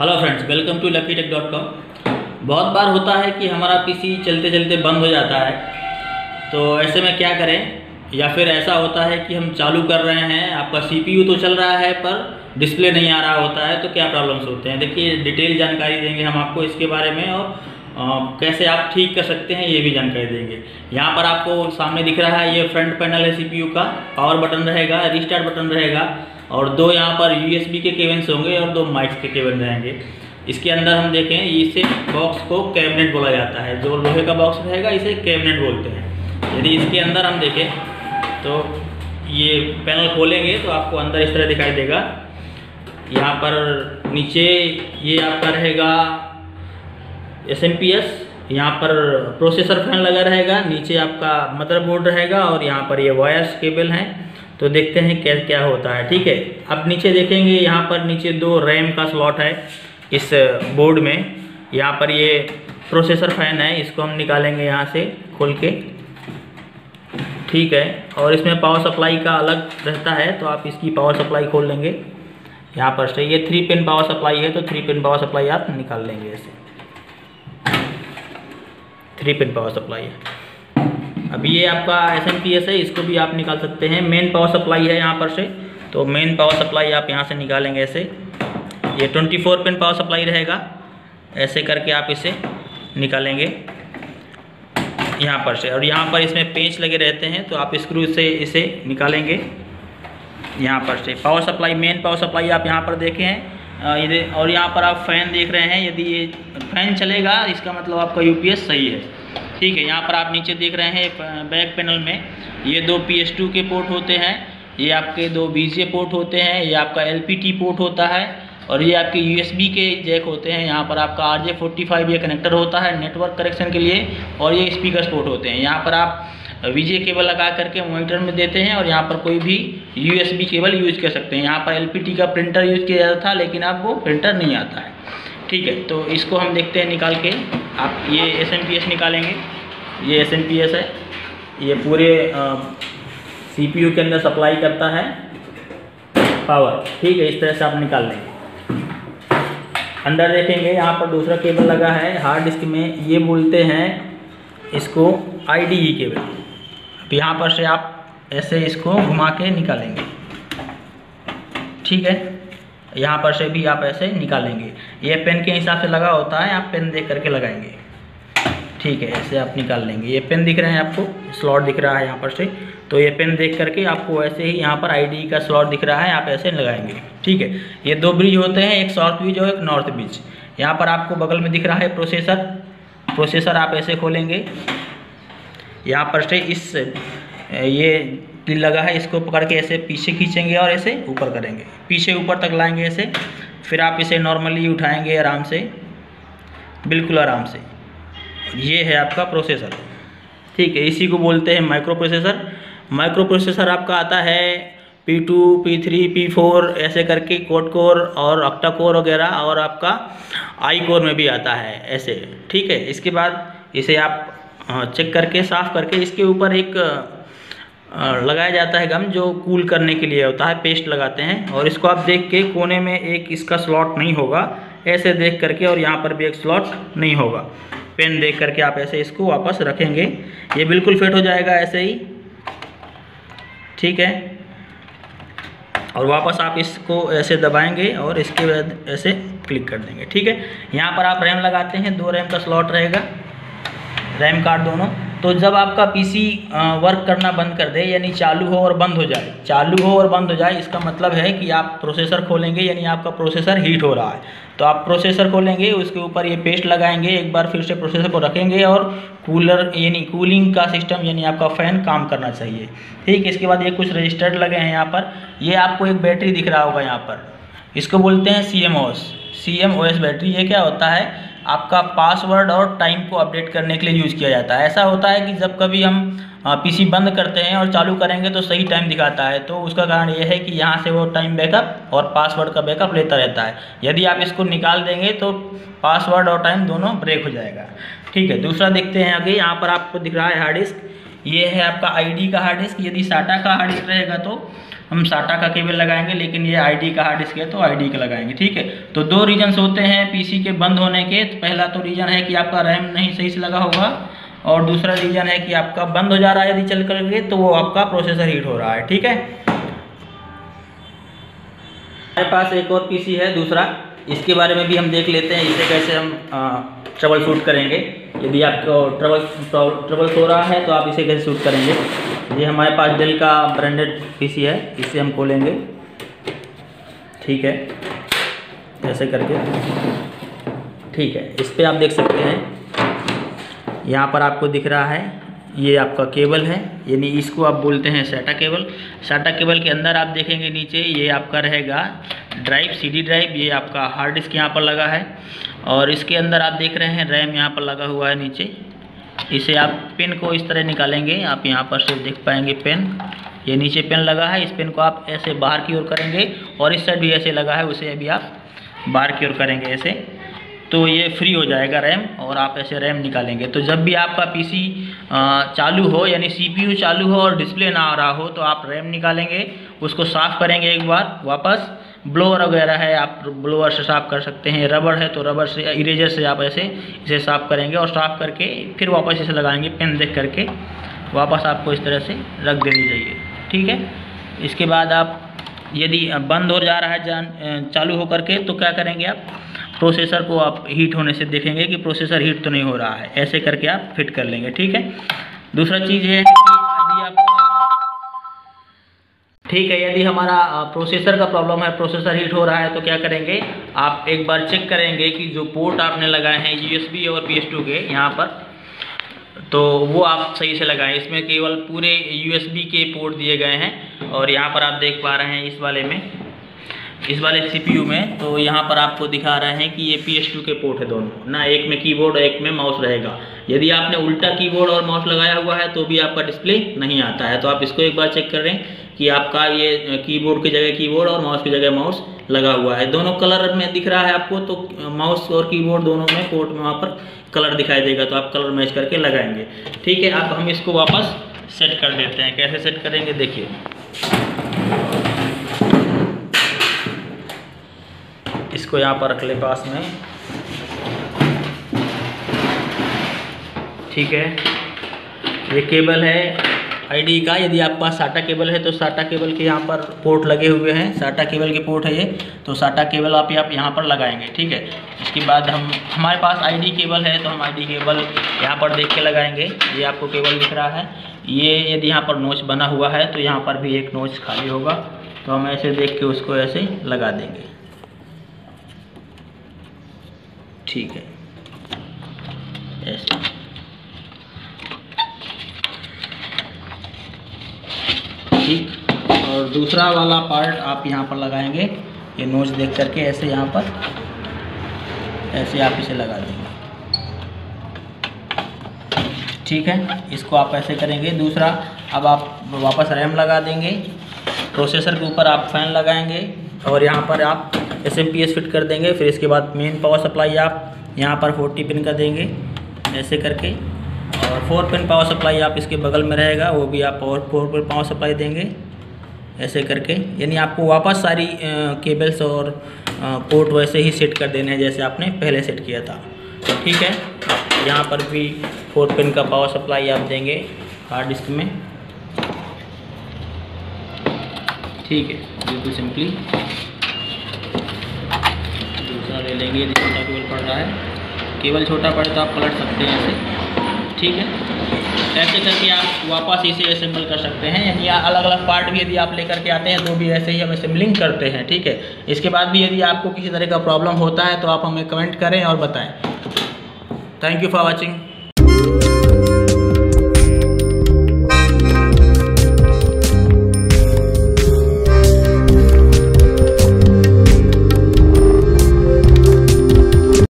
Hello friends welcome to Lucky Tech dot com बहुत बार होता है कि हमारा पीसी चलते चलते बंद हो जाता है। तो ऐसे में क्या करें? या फिर ऐसा होता है कि हम चालू कर रहे हैं, आपका सीपीयू तो चल रहा है, पर डिस्प्ले नहीं आ रहा होता है तो क्या प्रॉब्लम्स होते हैं? देखिए डिटेल जानकारी देंगे हम आपको इसके बारे में और कैसे आप ठीक कर सकते हैं, ये भी जानकारी देंगे। यहाँ पर आपको सामने दिख रहा है, ये फ्रंट पैनल है सीपीयू का पावर बटन रहेगा रिस्टार्ट बटन रहेगा, और दो यहाँ पर यूएसबी के केबल्स होंगे और दो माइक्स के केबल रहेंगे। इसके अंदर हम देखें, इसे बॉक्स को कैबिनेट बोला जाता है। जो लोहे का बॉक्स रहेगा, इसे कैबिनेट बोलते हैं। यदि इसके अंदर हम देखें तो ये पैनल खोलेंगे तो आपको अंदर इस तरह दिखाई देगा। यहाँ पर नीचे ये आपका रहेगा एस एम पी एस यहाँ पर प्रोसेसर फ़ैन लगा रहेगा, नीचे आपका मदरबोर्ड रहेगा और यहाँ पर ये वायर्स केबल हैं। तो देखते हैं क्या क्या होता है, ठीक है? अब नीचे देखेंगे, यहाँ पर नीचे दो रैम का स्लॉट है इस बोर्ड में। यहाँ पर ये प्रोसेसर फ़ैन है, इसको हम निकालेंगे यहाँ से खोल के, ठीक है? और इसमें पावर सप्लाई का अलग रहता है तो आप इसकी पावर सप्लाई खोल लेंगे। यहाँ पर से ये थ्री पिन पावर सप्लाई है तो थ्री पिन पावर सप्लाई आप निकाल लेंगे ऐसे। थ्री पिन पावर सप्लाई है। अब ये आपका एस एन पी एस है, इसको भी आप निकाल सकते हैं। मेन पावर सप्लाई है यहाँ पर से। तो मेन पावर सप्लाई आप यहाँ से निकालेंगे ऐसे। ये 24 पिन पावर सप्लाई रहेगा। ऐसे करके आप इसे निकालेंगे यहाँ पर से। और यहाँ पर इसमें पेंच लगे रहते हैं तो आप स्क्रू से इसे निकालेंगे यहाँ पर से। Power supply main power supply आप यहाँ पर देखें। हैं और यहाँ पर आप फ़ैन देख रहे हैं, यदि ये फ़ैन चलेगा, इसका मतलब आपका यूपीएस सही है। ठीक है, यहाँ पर आप नीचे देख रहे हैं बैक पैनल में। ये दो पी के पोर्ट होते हैं, ये आपके दो बी पोर्ट होते हैं, ये आपका एल पी टी पोर्ट होता है, और ये आपके यू एस बी के जैक होते हैं। यहाँ पर आपका आर जे फोर्टी फाइव ये कनेक्टर होता है नेटवर्क कनेक्शन के लिए, और ये स्पीकर पोर्ट होते हैं। यहाँ पर आप वीजे केबल लगा करके मोनीटर में देते हैं और यहाँ पर कोई भी यूएसबी केबल यूज़ कर सकते हैं। यहाँ पर एलपीटी का प्रिंटर यूज़ किया जाता था, लेकिन अब वो प्रिंटर नहीं आता है। ठीक है तो इसको हम देखते हैं निकाल के। आप ये एस एम पी एस निकालेंगे। ये एस एम पी एस है। ये पूरे सी पी यू के अंदर सप्लाई करता है। पावर ठीक है, इस तरह से आप निकाल लेंगे। अंदर देखेंगे, यहाँ पर दूसरा केबल लगा है। हार्ड डिस्क में ये बोलते हैं इसको आई डी ई केबल अब यहाँ पर से आप ऐसे इसको घुमा के निकालेंगे। ठीक है? यहाँ पर से भी आप ऐसे निकालेंगे। ये पेन के हिसाब से लगा होता है, आप पेन देख करके लगाएँगे। ठीक है, ऐसे आप निकाल लेंगे। ये पेन दिख रहे हैं आपको? स्लॉट दिख रहा है यहाँ पर से। तो ये पेन देख करके आपको ऐसे ही यहाँ पर आईडी का स्लॉट दिख रहा है, आप ऐसे लगाएँगे। ठीक है? ये दो ब्रिज होते हैं, एक साउथ ब्रिज और एक नॉर्थ ब्रिज यहाँ पर आपको बगल में दिख रहा है प्रोसेसर प्रोसेसर आप ऐसे खोलेंगे। यहाँ पर से इस ये तिल लगा है, इसको पकड़ के ऐसे पीछे खींचेंगे और ऐसे ऊपर करेंगे। पीछे ऊपर तक लाएँगे ऐसे, फिर आप इसे नॉर्मली उठाएँगे आराम से, बिल्कुल आराम से। ये है आपका प्रोसेसर ठीक है, इसी को बोलते हैं माइक्रो प्रोसेसर माइक्रो प्रोसेसर आपका आता है P two P three P four ऐसे करके कोड कोर और अक्टा कोर वगैरह और आपका आई कोर में भी आता है, ऐसे। ठीक है, इसके बाद इसे आप चेक करके, साफ़ करके इसके ऊपर एक लगाया जाता है गम जो कूल करने के लिए होता है पेस्ट लगाते हैं और इसको आप देख के कोने में एक इसका स्लॉट नहीं होगा, ऐसे देख करके और यहाँ पर भी एक स्लॉट नहीं होगा। पेन देख करके आप ऐसे इसको वापस रखेंगे, ये बिल्कुल फिट हो जाएगा ऐसे ही। ठीक है? और वापस आप इसको ऐसे दबाएँगे और इसके बाद ऐसे क्लिक कर देंगे। ठीक है? यहाँ पर आप रैम लगाते हैं, दो रैम का स्लॉट रहेगा। रैम कार्ड दोनों तो जब आपका पीसी वर्क करना बंद कर दे, यानी चालू हो और बंद हो जाए, चालू हो और बंद हो जाए, इसका मतलब है कि आप प्रोसेसर खोलेंगे, यानी आपका प्रोसेसर हीट हो रहा है। तो आप प्रोसेसर खोलेंगे, उसके ऊपर ये पेस्ट लगाएँगे, एक बार फिर से प्रोसेसर को रखेंगे और कूलर यानी कूलिंग का सिस्टम यानी आपका फ़ैन काम करना चाहिए। ठीक, इसके बाद ये कुछ रजिस्टर्ड लगे हैं यहाँ पर। ये आपको एक बैटरी दिख रहा होगा यहाँ पर। इसको बोलते हैं सी एम बैटरी ये क्या होता है? आपका पासवर्ड और टाइम को अपडेट करने के लिए यूज़ किया जाता है। ऐसा होता है कि जब कभी हम पीसी बंद करते हैं और चालू करेंगे तो सही टाइम दिखाता है। तो उसका कारण यह है कि यहाँ से वो टाइम बैकअप और पासवर्ड का बैकअप लेता रहता है। यदि आप इसको निकाल देंगे तो पासवर्ड और टाइम दोनों ब्रेक हो जाएगा। ठीक है, दूसरा देखते हैं आगे। यहाँ पर आपको दिख रहा है हार्ड डिस्क ये है आपका आईडी का हार्ड डिस्क यदि साटा का हार्ड डिस्क रहेगा तो हम साटा का केबल लगाएँगे, लेकिन ये आईडी का हार्ड डिस्क है तो आईडी का लगाएँगे, ठीक है? तो दो रीजन्स होते हैं पीसी के बंद होने के। तो पहला तो रीजन है कि आपका रैम नहीं सही से लगा होगा, और दूसरा रीजन है कि आपका बंद हो जा रहा है यदि चल करके तो वो आपका प्रोसेसर हीट हो रहा है, ठीक है? हमारे पास एक और पीसी है, दूसरा। इसके बारे में भी हम देख लेते हैं, इसे कैसे हम ट्रबल शूट करेंगे। यदि आपको ट्रबल ट्रबल हो रहा है तो आप इसे कैसे शूट करेंगे? ये हमारे पास डेल का ब्रांडेड पीसी है, इसे हम खोलेंगे। ठीक है, ऐसे करके। ठीक है, इस पर आप देख सकते हैं। यहाँ पर आपको दिख रहा है, ये आपका केबल है, यानी इसको आप बोलते हैं साटा केबल। साटा केबल के अंदर आप देखेंगे नीचे, ये आपका रहेगा ड्राइव सीडी ड्राइव ये आपका हार्ड डिस्क यहाँ पर लगा है। और इसके अंदर आप देख रहे हैं रैम यहाँ पर लगा हुआ है नीचे। इसे आप पेन को इस तरह निकालेंगे, आप यहाँ पर से देख पाएँगे पेन। ये नीचे पेन लगा है, इस पेन को आप ऐसे बाहर की ओर करेंगे और इस साइड भी ऐसे लगा है, उसे अभी आप बाहर की ओर करेंगे ऐसे। तो ये फ्री हो जाएगा रैम और आप ऐसे रैम निकालेंगे। तो जब भी आपका पीसी चालू हो, यानी सीपीयू चालू हो और डिस्प्ले ना आ रहा हो तो आप रैम निकालेंगे, उसको साफ़ करेंगे एक बार वापस। ब्लोअर वगैरह है, आप ब्लोअर से साफ़ कर सकते हैं। रबड़ है तो रबर से, इरेजर से आप ऐसे, इसे साफ़ करेंगे और साफ़ करके फिर वापस इसे लगाएँगे, पेन देख करके। वापस आपको इस तरह से रख देनी चाहिए। ठीक है? इसके बाद आप, यदि बंद हो जा रहा है, जान चालू होकर के तो क्या करेंगे आप? प्रोसेसर को आप हीट होने से देखेंगे कि प्रोसेसर हीट तो नहीं हो रहा है। ऐसे करके आप फिट कर लेंगे। ठीक है? दूसरा चीज़ है कि यदि आप ठीक है, यदि हमारा प्रोसेसर का प्रॉब्लम है प्रोसेसर हीट हो रहा है तो क्या करेंगे? आप एक बार चेक करेंगे कि जो पोर्ट आपने लगाए हैं यूएसबी और पी के, यहाँ पर तो वो आप सही से लगाएँ। इसमें केवल पूरे यूएसबी के पोर्ट दिए गए हैं और यहाँ पर आप देख पा रहे हैं इस वाले में। इस वाले सीपीयू में तो यहाँ पर आपको दिखा रहे हैं कि ये पीएसयू के पोर्ट है दोनों। ना, एक में कीबोर्ड और एक में माउस रहेगा। यदि आपने उल्टा कीबोर्ड और माउस लगाया हुआ है तो भी आपका डिस्प्ले नहीं आता है। तो आप इसको एक बार चेक कर रहे हैं कि आपका ये कीबोर्ड की जगह कीबोर्ड और माउस की जगह माउस लगा हुआ है। दोनों कलर में दिख रहा है आपको तो माउस और कीबोर्ड दोनों में पोर्ट में वहाँ पर कलर दिखाई देगा। तो आप कलर मैच करके लगाएँगे। ठीक है, अब हम इसको वापस सेट कर देते हैं। कैसे सेट करेंगे? देखिए। इसको यहाँ पर रख ले पास में। ठीक है। ये केबल है आईडी का। यदि आपके पास साटा केबल है तो साटा केबल के यहाँ पर पोर्ट लगे हुए हैं। साटा केबल के पोर्ट है ये। तो साटा केबल आप आप यहाँ पर लगाएँगे, ठीक है। इसके बाद हम हमारे पास आईडी केबल है तो हम आईडी केबल यहाँ पर देख के लगाएँगे। ये आपको केबल दिख रहा है। ये यदि यहाँ पर नोच बना हुआ है तो यहाँ पर भी एक नोच खाली होगा। तो हम ऐसे देख के उसको ऐसे लगा देंगे। ठीक है। ऐसे। ठीक। और दूसरा वाला पार्ट आप यहाँ पर लगाएँगे। ये नोच देख करके ऐसे यहाँ पर। ऐसे आप इसे लगा देंगे। ठीक है। इसको आप ऐसे करेंगे। दूसरा, अब आप वापस रैम लगा देंगे। प्रोसेसर के ऊपर आप फ़ैन लगाएँगे। और यहाँ पर आप S M P S fit कर देंगे, फिर इसके बाद मेन पावर सप्लाई आप यहाँ पर फोर्टी पिन का देंगे, ऐसे करके। और फोर पिन पावर सप्लाई आप इसके बगल में रहेगा, वो भी आप और फोर पिन पावर सप्लाई देंगे, ऐसे करके। यानी आपको वापस सारी केबल्स और पोर्ट वैसे ही सेट कर देने हैं जैसे आपने पहले सेट किया था। ठीक है? यहाँ पर भी फोर पिन का पावर सप्लाई आप देंगे हार्ड डिस्क में। ठीक है? बिल्कुल सिंपली ले लेंगे यदि छोटा केबल पड़ रहा है। केबल छोटा पड़े तो आप पलट सकते हैं ऐसे। ठीक है? ऐसे करके आप वापस इसे असेंबल कर सकते हैं। यानी अलग अलग पार्ट भी यदि आप लेकर के आते हैं तो भी ऐसे ही हम असेंबलिंग करते हैं। ठीक है? इसके बाद भी यदि आपको किसी तरह का प्रॉब्लम होता है तो आप हमें कमेंट करें और बताएँ। Thank you for watching